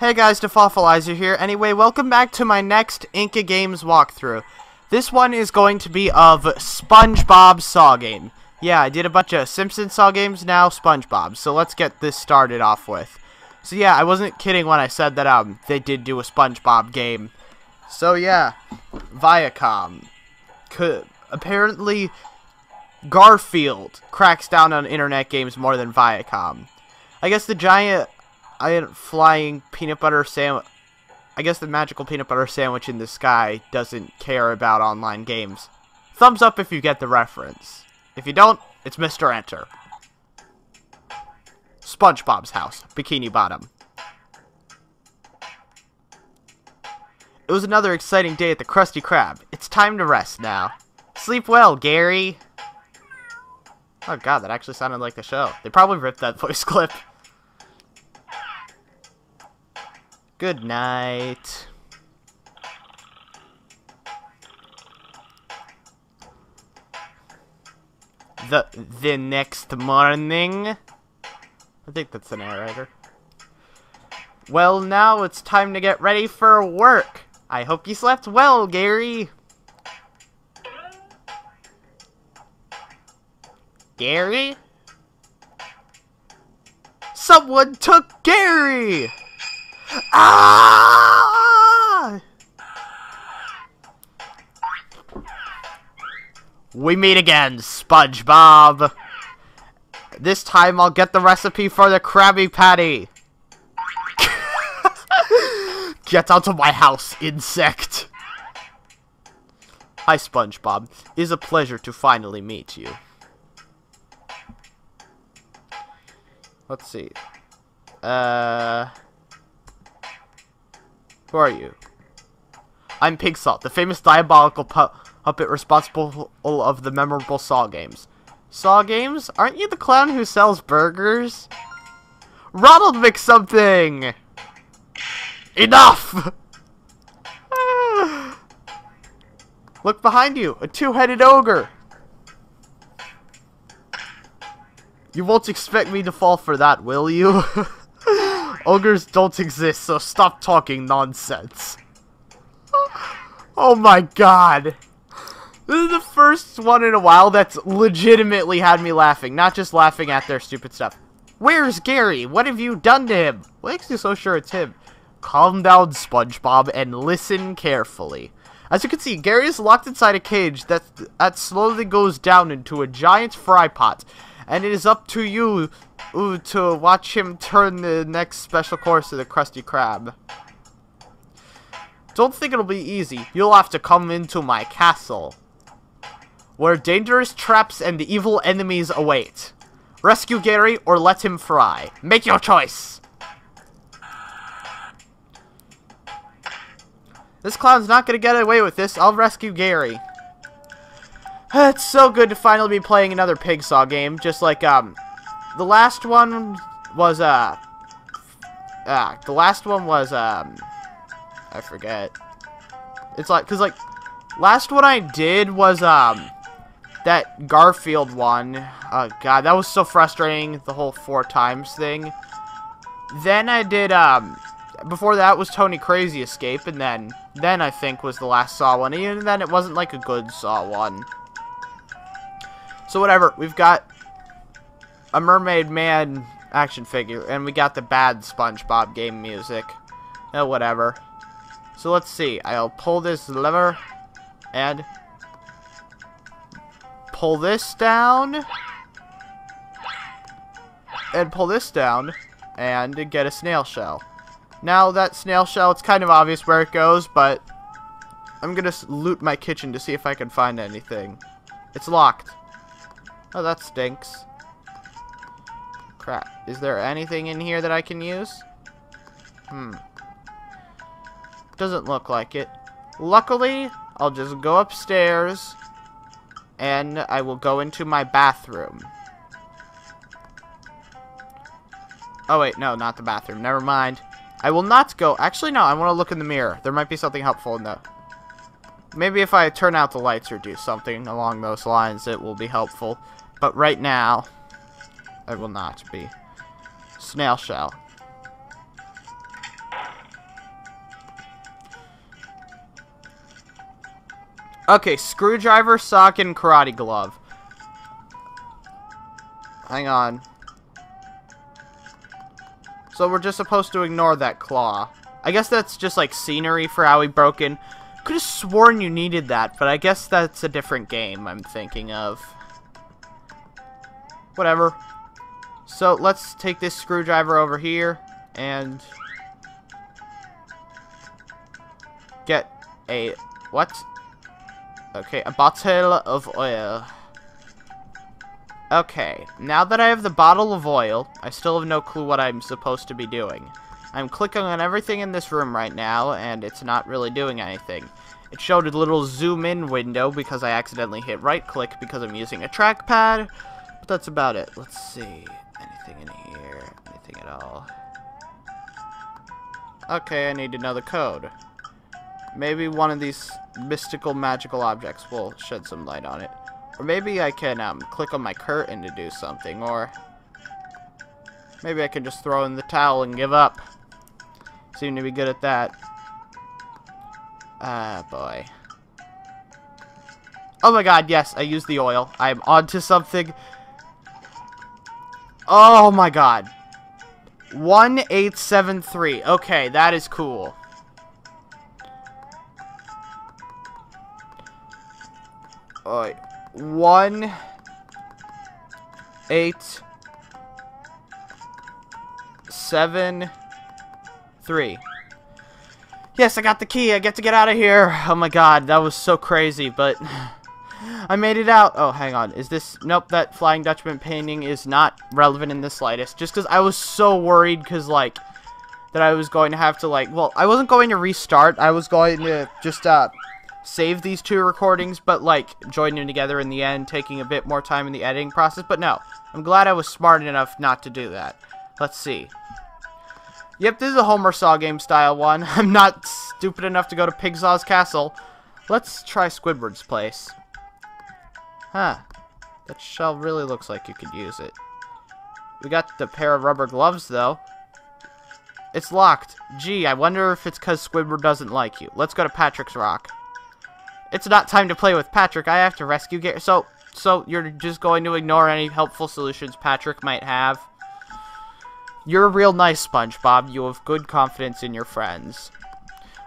Hey guys, Defoffleizer here. Anyway, welcome back to my next Inkagames walkthrough. This one is going to be of SpongeBob Saw Game. Yeah, I did a bunch of Simpsons Saw games, now SpongeBob. So let's get this started off with. So yeah, I wasn't kidding when I said that um they did do a SpongeBob game. So yeah, Viacom. Could apparently Garfield cracks down on internet games more than Viacom. I guess the giant I am flying peanut butter sandwich. I guess the magical peanut butter sandwich in the sky doesn't care about online games. Thumbs up if you get the reference. If you don't, it's Mr. Enter. SpongeBob's house, Bikini Bottom. It was another exciting day at the Krusty Krab. It's time to rest now. Sleep well, Gary. Oh god, that actually sounded like the show. They probably ripped that voice clip. Good night. The the next morning. I think that's the narrator. Well, now it's time to get ready for work. I hope you slept well, Gary. Gary? Someone took Gary! Ah! We meet again, SpongeBob. This time I'll get the recipe for the Krabby Patty. get out of my house, insect. Hi, SpongeBob. It is a pleasure to finally meet you. Let's see. Uh... Who are you? I'm Pigsaw, the famous diabolical pu puppet responsible of the memorable Saw games. Saw games? Aren't you the clown who sells burgers? Ronald McSomething! Enough! Look behind you, a two-headed ogre! You won't expect me to fall for that, will you? Ogres don't exist, so stop talking nonsense. Oh my god. This is the first one in a while that's legitimately had me laughing, not just laughing at their stupid stuff. Where's Gary? What have you done to him? What makes you so sure it's him? Calm down, SpongeBob, and listen carefully. As you can see, Gary is locked inside a cage that, that slowly goes down into a giant fry pot. And it is up to you Ooh, to watch him turn the next special course to the Krusty Krab. Don't think it'll be easy. You'll have to come into my castle. Where dangerous traps and evil enemies await. Rescue Gary or let him fry. Make your choice. This clown's not gonna get away with this. I'll rescue Gary. It's so good to finally be playing another Pigsaw game, just like, um, the last one was, uh, uh, the last one was, um, I forget. It's like, cause like, last one I did was, um, that Garfield one. Oh god, that was so frustrating, the whole four times thing. Then I did, um, before that was Tony Crazy Escape, and then, then I think was the last Saw one. Even then, it wasn't like a good Saw one. So whatever, we've got a Mermaid Man action figure, and we got the bad SpongeBob game music. Oh, whatever. So let's see. I'll pull this lever and pull this down and pull this down and get a snail shell. Now that snail shell, it's kind of obvious where it goes, but I'm gonna loot my kitchen to see if I can find anything. It's locked. Oh, that stinks. Crap. Is there anything in here that I can use? Hmm. Doesn't look like it. Luckily, I'll just go upstairs and I will go into my bathroom. Oh wait, no, not the bathroom. Never mind. I will not go. Actually, no, I want to look in the mirror. There might be something helpful in the... Maybe if I turn out the lights or do something along those lines, it will be helpful. But right now, I will not be. Snail shell. Okay, screwdriver, sock, and karate glove. Hang on. So we're just supposed to ignore that claw. I guess that's just like scenery for how he broke in. Could have sworn you needed that, but I guess that's a different game I'm thinking of. Whatever. So let's take this screwdriver over here and get a what? Okay, a bottle of oil. Okay, now that I have the bottle of oil, I still have no clue what I'm supposed to be doing. I'm clicking on everything in this room right now, and it's not really doing anything. It showed a little zoom in window because I accidentally hit right click because I'm using a trackpad, that's about it. Let's see, anything in here, anything at all. Okay, I need another code. Maybe one of these mystical magical objects will shed some light on it. Or maybe I can um, click on my curtain to do something, or maybe I can just throw in the towel and give up. Seem to be good at that. Ah, boy. Oh my god, yes, I used the oil. I'm onto something. Oh my god. 1873. Okay, that is cool. Alright. One. Eight. Seven. Three. Yes, I got the key. I get to get out of here. Oh my god, that was so crazy, but... I made it out. Oh, hang on. Is this... Nope, that Flying Dutchman painting is not relevant in the slightest. Just because I was so worried because, like, that I was going to have to, like... Well, I wasn't going to restart. I was going to just, uh, save these two recordings, but, like, join them together in the end, taking a bit more time in the editing process. But no, I'm glad I was smart enough not to do that. Let's see. Yep, this is a Homer Saw game style one. I'm not stupid enough to go to Pigsaw's castle. Let's try Squidward's place. Huh. That shell really looks like you could use it. We got the pair of rubber gloves, though. It's locked. Gee, I wonder if it's because Squidward doesn't like you. Let's go to Patrick's Rock. It's not time to play with Patrick. I have to rescue Gary. So, so you're just going to ignore any helpful solutions Patrick might have? You're a real nice SpongeBob. You have good confidence in your friends.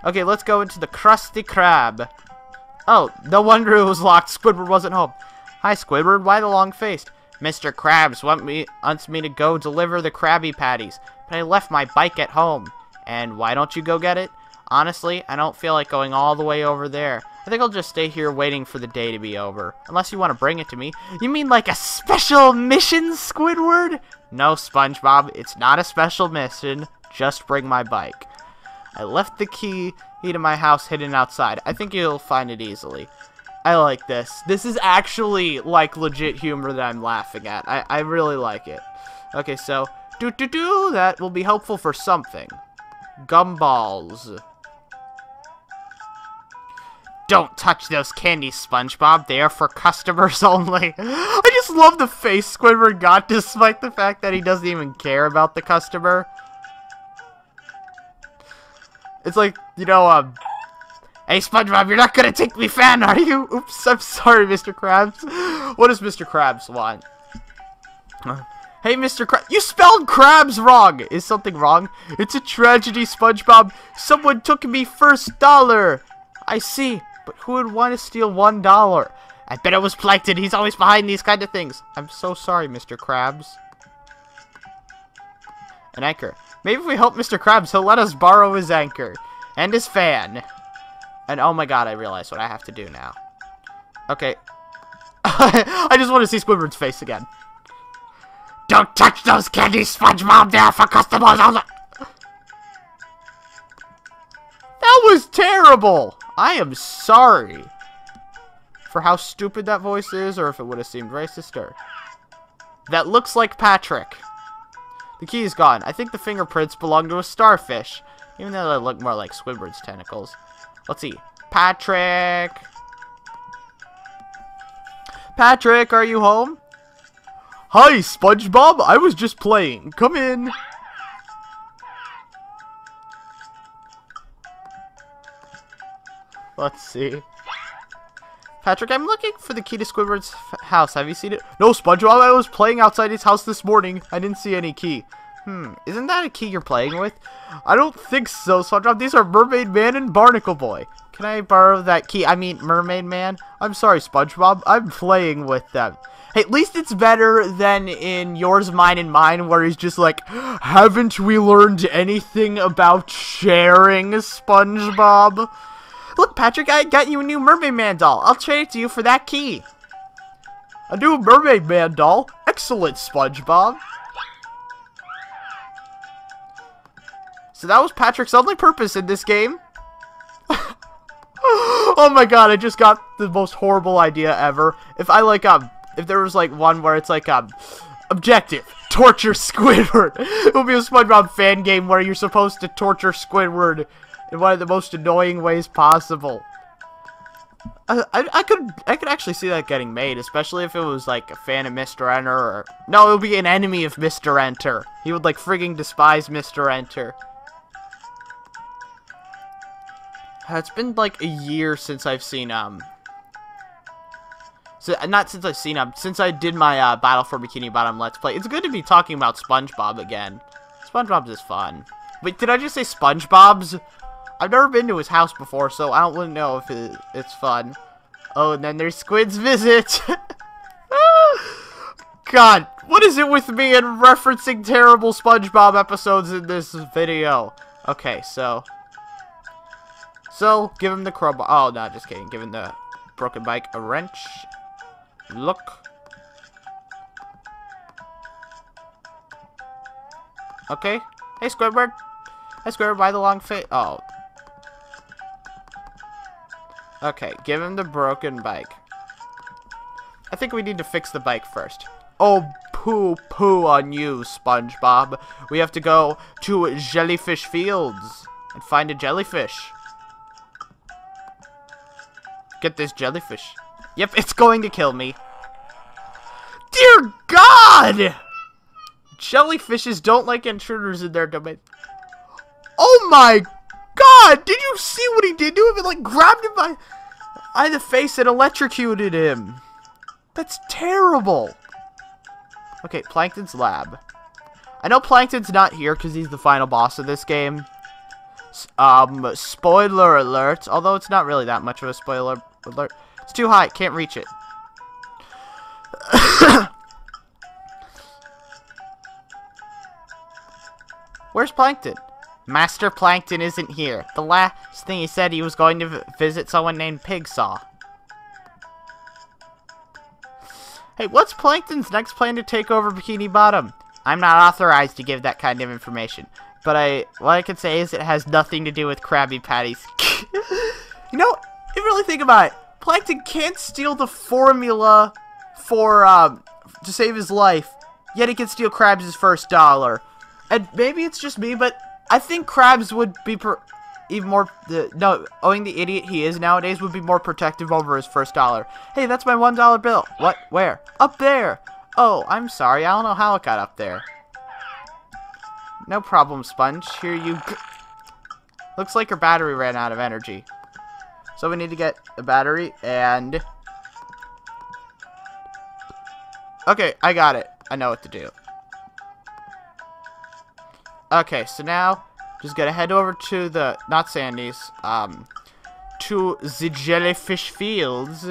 Okay, let's go into the Krusty Krab. Oh, no wonder it was locked. Squidward wasn't home. Hi, Squidward. Why the long face? Mr. Krabs want me, wants me to go deliver the Krabby Patties, but I left my bike at home. And why don't you go get it? Honestly, I don't feel like going all the way over there. I think I'll just stay here waiting for the day to be over. Unless you want to bring it to me. You mean like a special mission, Squidward? No, SpongeBob, it's not a special mission. Just bring my bike. I left the key to my house hidden outside. I think you'll find it easily. I like this. This is actually, like, legit humor that I'm laughing at. I, I really like it. Okay, so, do-do-do, that will be helpful for something. Gumballs. Don't touch those candies, SpongeBob. They are for customers only. I just love the face Squidward got despite the fact that he doesn't even care about the customer. It's like, you know, um... Hey, SpongeBob, you're not gonna take me fan, are you? Oops, I'm sorry, Mr. Krabs. What does Mr. Krabs want? Hey, Mr. Krabs, you spelled crabs wrong! Is something wrong? It's a tragedy, SpongeBob. Someone took me first dollar. I see. But who would want to steal one dollar? I bet it was Plankton. He's always behind these kind of things. I'm so sorry, Mr. Krabs. An anchor. Maybe if we help Mr. Krabs, he'll let us borrow his anchor. And his fan. And oh my god, I realize what I have to do now. Okay. I just want to see Squidward's face again. Don't touch those candies, SpongeBob! They're for customers only! That was terrible! I am sorry for how stupid that voice is, or if it would have seemed racist, or... That looks like Patrick. The key is gone. I think the fingerprints belong to a starfish, even though they look more like Squidward's tentacles. Let's see. Patrick! Patrick, are you home? Hi, SpongeBob. I was just playing. Come in. Let's see. Patrick, I'm looking for the key to Squidward's house. Have you seen it? No, SpongeBob. I was playing outside his house this morning. I didn't see any key. Hmm, isn't that a key you're playing with? I don't think so, SpongeBob. These are Mermaid Man and Barnacle Boy. Can I borrow that key? I mean, Mermaid Man? I'm sorry, SpongeBob. I'm playing with them. Hey, at least it's better than in Yours, Mine, and Mine, where he's just like, Haven't we learned anything about sharing, SpongeBob? Look, Patrick, I got you a new Mermaid Man doll. I'll trade it to you for that key. A new Mermaid Man doll? Excellent, SpongeBob. So that was Patrick's only purpose in this game. oh my god, I just got the most horrible idea ever. If I like um if there was like one where it's like um objective torture Squidward. it would be a SpongeBob fan game where you're supposed to torture Squidward in one of the most annoying ways possible. I, I, I could I could actually see that getting made, especially if it was like a fan of Mr. Enter or no, it would be an enemy of Mr. Enter. He would like frigging despise Mr. Enter. It's been like a year since I've seen um so, not since I've seen him, since I did my uh, Battle for Bikini Bottom Let's Play. It's good to be talking about SpongeBob again. SpongeBob's is fun. Wait, did I just say SpongeBob's? I've never been to his house before, so I don't really know if it, it's fun. Oh, and then there's Squid's visit. God, what is it with me and referencing terrible SpongeBob episodes in this video? Okay, so... So, give him the crowbar. Oh, no, just kidding. Give him the broken bike a wrench Look. Okay. Hey, Squidward. Hey, Squidward, why the long face? Oh. Okay, give him the broken bike. I think we need to fix the bike first. Oh, poo poo on you, SpongeBob. We have to go to Jellyfish Fields and find a jellyfish. Get this jellyfish. Yep, it's going to kill me. Dear God! Jellyfishes don't like intruders in their domain. Oh my God! Did you see what he did to him? It like grabbed him by, by the face and electrocuted him. That's terrible. Okay, Plankton's lab. I know Plankton's not here because he's the final boss of this game. Um, spoiler alert. Although it's not really that much of a spoiler alert. It's too high. Can't reach it. Where's Plankton? Master Plankton isn't here. The last thing he said he was going to visit someone named Pigsaw. Hey, what's Plankton's next plan to take over Bikini Bottom? I'm not authorized to give that kind of information. But I, what I can say is it has nothing to do with Krabby Patties. you know, if you really think about it, Plankton can't steal the formula for, um, to save his life, yet he can steal Krabs' first dollar. And maybe it's just me, but I think Krabs would be even more, the, no, owing the idiot he is nowadays, would be more protective over his first dollar. Hey, that's my one dollar bill. What? Where? Up there. Oh, I'm sorry. I don't know how it got up there. No problem, Sponge. Here you Looks like your battery ran out of energy. So we need to get a battery and... Okay, I got it. I know what to do. Okay, so now just gotta head over to the not Sandy's, um, to the jellyfish fields,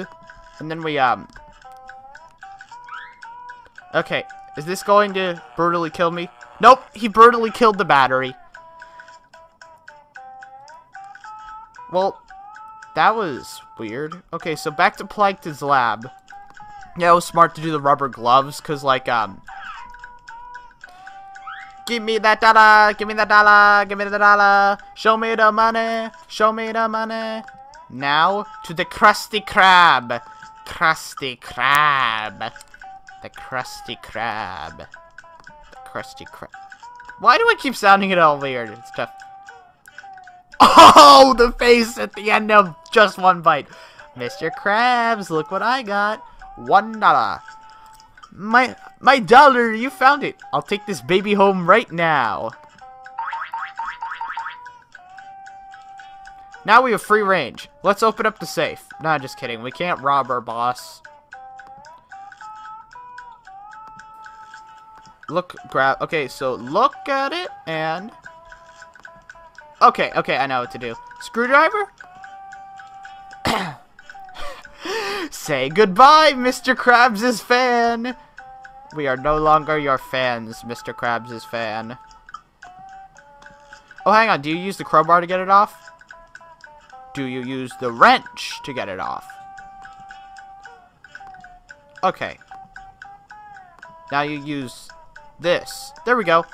and then we um. Okay, is this going to brutally kill me? Nope, he brutally killed the battery. Well, that was weird. Okay, so back to Plankton's lab. Yeah, it was smart to do the rubber gloves, because, like, um... Give me that dollar, give me that dollar, give me the dollar. Show me the money, show me the money. Now, to the Krusty Krab. Krusty Krab. The Krusty Krab. The Krusty Krab. Why do I keep sounding it all weird? It's tough. Oh, the face at the end of just one bite. Mr. Krabs, look what I got. One dollar. My, my dollar, you found it. I'll take this baby home right now. Now we have free range. Let's open up the safe. Nah, just kidding. We can't rob our boss. Look, grab. Okay, so look at it and. Okay, okay, I know what to do. Screwdriver? Say goodbye, Mr. Krabs' fan. We are no longer your fans, Mr. Krabs' fan. Oh, hang on. Do you use the crowbar to get it off? Do you use the wrench to get it off? Okay. Now you use this. There we go.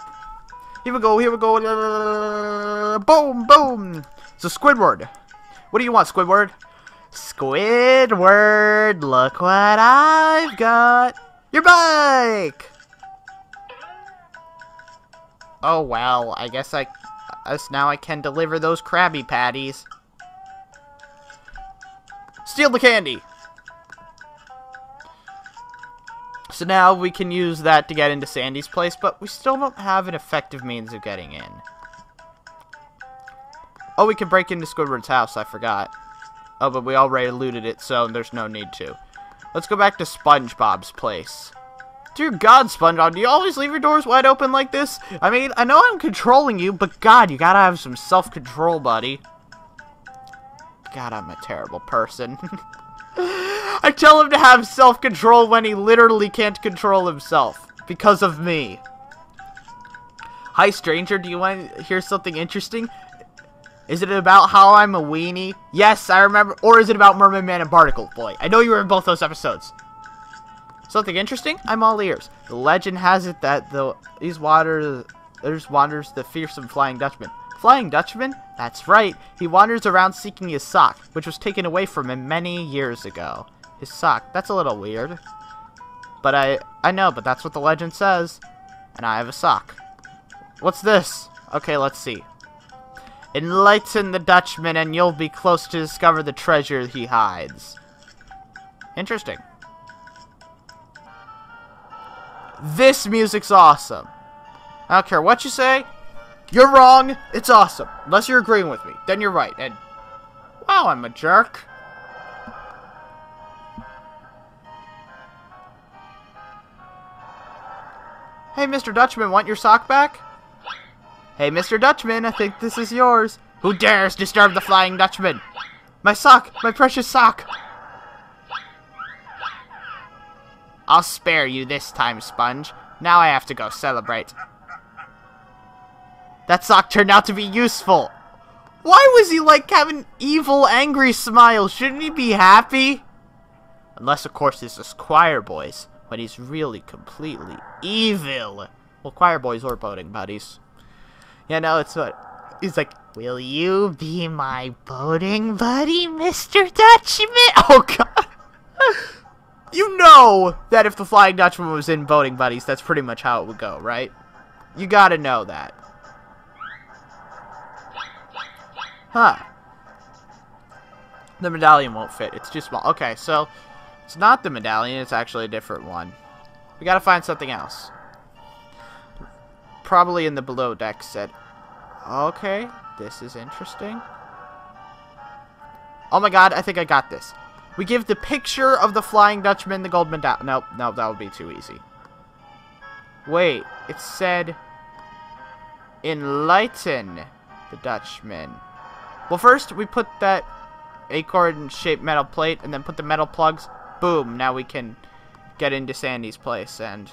Here we go, here we go. Boom, boom. So Squidward. What do you want, Squidward? Squidward, look what I've got. Your bike! Oh well, I guess I now I can deliver those Krabby Patties. Steal the candy! So now we can use that to get into Sandy's place, but we still don't have an effective means of getting in. Oh, we can break into Squidward's house, I forgot. Oh, but we already looted it, so there's no need to. Let's go back to SpongeBob's place. Dear God, SpongeBob, do you always leave your doors wide open like this? I mean, I know I'm controlling you, but God, you gotta have some self-control, buddy. God, I'm a terrible person. I tell him to have self-control when he literally can't control himself. Because of me. Hi, stranger. Do you want to hear something interesting? Is it about how I'm a weenie? Yes, I remember. Or is it about Mermaid Man and Barnacle Boy? I know you were in both those episodes. Something interesting? I'm all ears. The legend has it that the these waters there's wanders the fearsome Flying Dutchman. Flying Dutchman? That's right. He wanders around seeking his sock, which was taken away from him many years ago. His sock. That's a little weird. But I I know, but that's what the legend says. And I have a sock. What's this? Okay, let's see. Enlighten the Dutchman and you'll be close to discover the treasure he hides. Interesting. This music's awesome. I don't care what you say. You're wrong. It's awesome. Unless you're agreeing with me. Then you're right. And, wow, I'm a jerk. Hey, Mr. Dutchman, want your sock back? Hey, Mr. Dutchman, I think this is yours. Who dares disturb the Flying Dutchman? My sock! My precious sock! I'll spare you this time, Sponge. Now I have to go celebrate. That sock turned out to be useful. Why was he like having evil, angry smile? Shouldn't he be happy? Unless, of course, this is Choir Boys, when he's really completely evil. Well, Choir Boys or boating buddies. Yeah, no, it's what. He's like, Will you be my boating buddy, Mr. Dutchman? Oh, God. you know that if the Flying Dutchman was in boating buddies, that's pretty much how it would go, right? You gotta know that. Huh. The medallion won't fit. It's too small. Okay, so it's not the medallion. It's actually a different one. We gotta find something else. Probably in the below deck set. Okay, this is interesting. Oh my god, I think I got this. We give the picture of the Flying Dutchman the gold medallion. Nope, nope, that would be too easy. Wait, it said... Enlighten the Dutchman. Well, first, we put that acorn-shaped metal plate, and then put the metal plugs. Boom, now we can get into Sandy's place, and...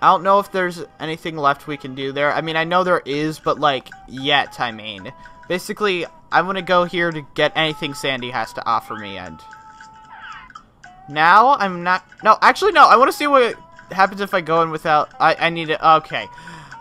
I don't know if there's anything left we can do there. I mean, I know there is, but, like, yet, I mean. Basically, I'm going to go here to get anything Sandy has to offer me, and... Now, I'm not... No, actually, no. I want to see what happens if I go in without... I, I need it. Okay.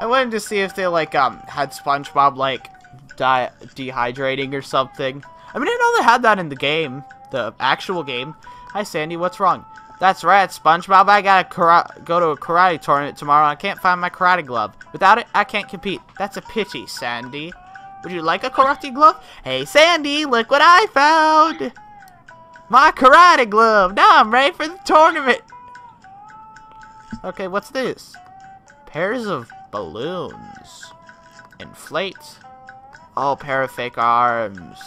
I wanted to see if they, like, um, had SpongeBob, like, di dehydrating or something. I mean, I know they had that in the game. The actual game. Hi, Sandy. What's wrong? That's right, SpongeBob. I gotta go to a karate tournament tomorrow. I can't find my karate glove. Without it, I can't compete. That's a pity, Sandy. Would you like a karate glove? Hey, Sandy, look what I found! My karate glove! Now I'm ready for the tournament! Okay, what's this? Pairs of balloons. Inflate. Oh, of fake arms.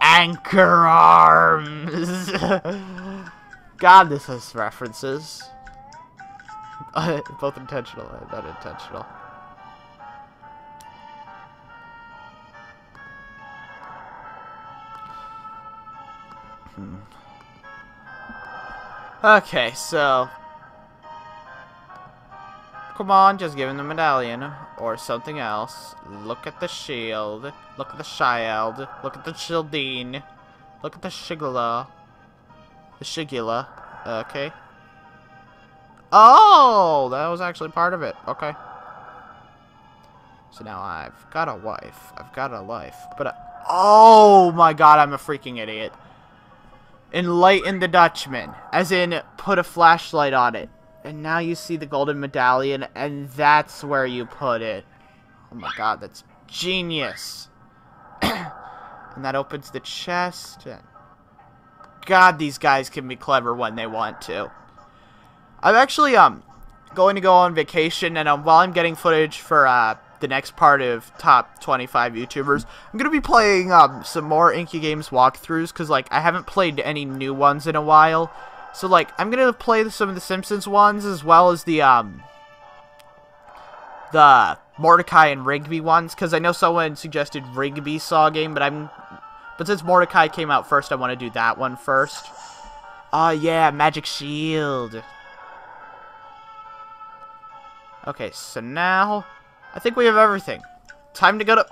Anchor arms! God, this has references. Both intentional and unintentional. Hmm. Okay, so... Come on, just give him the medallion. Or something else. Look at the shield. Look at the shield. Look at the shieldine. Look at the shigula. The shigula. Okay. Oh! That was actually part of it. Okay. So now I've got a wife. I've got a life. But, I oh my god, I'm a freaking idiot. Enlighten the Dutchman. As in, put a flashlight on it. And now you see the golden medallion, and that's where you put it. Oh my god, that's genius. and that opens the chest. God, these guys can be clever when they want to. I'm actually um going to go on vacation, and um, while I'm getting footage for uh, the next part of top 25 YouTubers. I'm to be playing um, some more Inky Games walkthroughs because like I haven't played any new ones in a while. So like I'm to play some of the Simpsons ones as well as the um the Mordecai and Rigby ones because I know someone suggested Rigby Saw game, but I'm but since Mordecai came out first, I want to do that one first. Oh yeah, Magic Shield. Okay, so now I think we have everything. Time to go to...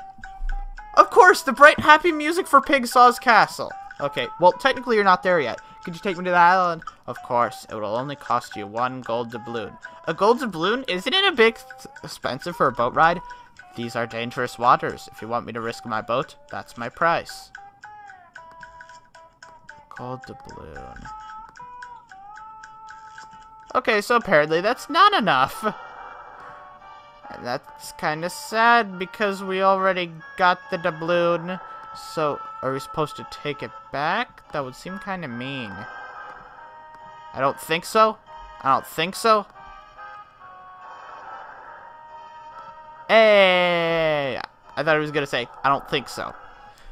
Of course, the bright, happy music for Pigsaw's Castle. Okay, well, technically you're not there yet. Could you take me to the island? Of course, it will only cost you one gold doubloon. A gold doubloon? Isn't it a bit expensive for a boat ride? These are dangerous waters. If you want me to risk my boat, that's my price. Gold doubloon. Okay, so apparently that's not enough. And that's kind of sad because we already got the doubloon. So, are we supposed to take it back? That would seem kind of mean. I don't think so. I don't think so. Hey! I thought he was going to say, I don't think so.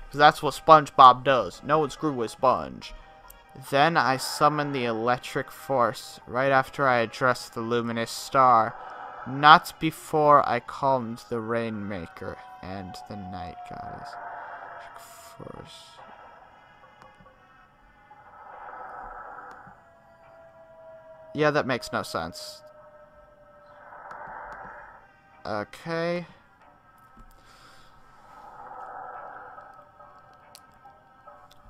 Because that's what SpongeBob does. No one screw with Sponge. Then I summon the electric force right after I address the luminous star. Not before I calmed the Rainmaker and the Night Goddess. Force. Yeah, that makes no sense. Okay.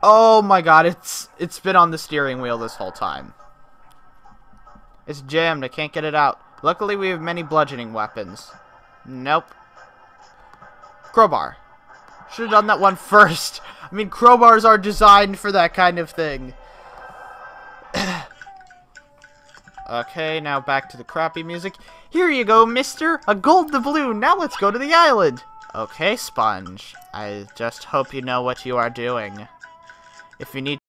Oh my god, it's it's been on the steering wheel this whole time. It's jammed, I can't get it out. Luckily, we have many bludgeoning weapons. Nope. Crowbar. Should have done that one first. I mean, crowbars are designed for that kind of thing. okay, now back to the crappy music. Here you go, mister. A gold doubloon. Now let's go to the island. Okay, Sponge. I just hope you know what you are doing. If you need